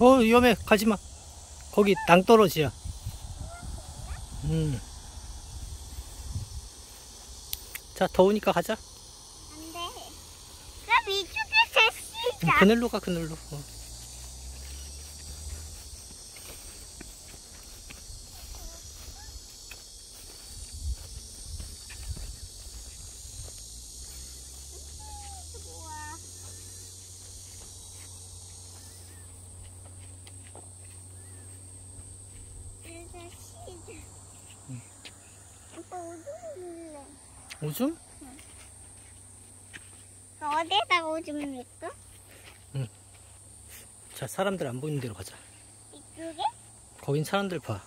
어 위험해 가지마 거기 낭떠러지야 음. 자 더우니까 가자 안 돼. 그럼 이쪽에서 음, 쉬자. 그늘로 가 그늘로 어. 좋아. 쉬자. 오빠 오줌 눌래. 오줌? 어디에다가 오줌 넣을까? 자 사람들 안 보이는 데로 가자 이쪽에? 거긴 사람들 봐